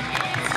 Bye.